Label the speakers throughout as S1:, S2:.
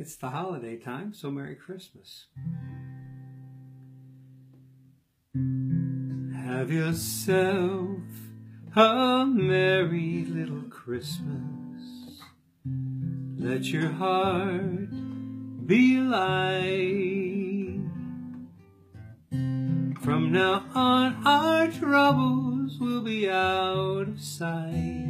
S1: It's the holiday time, so Merry Christmas. Have yourself a merry little Christmas. Let your heart be light. From now on, our troubles will be out of sight.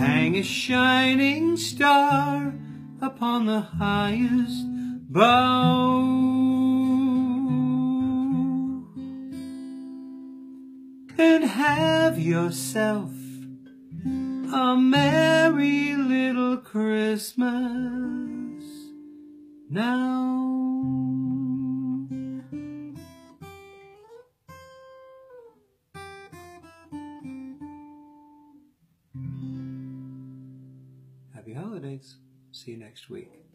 S1: Hang a shining star upon the highest bough. And have yourself a merry little Christmas now. See you next week.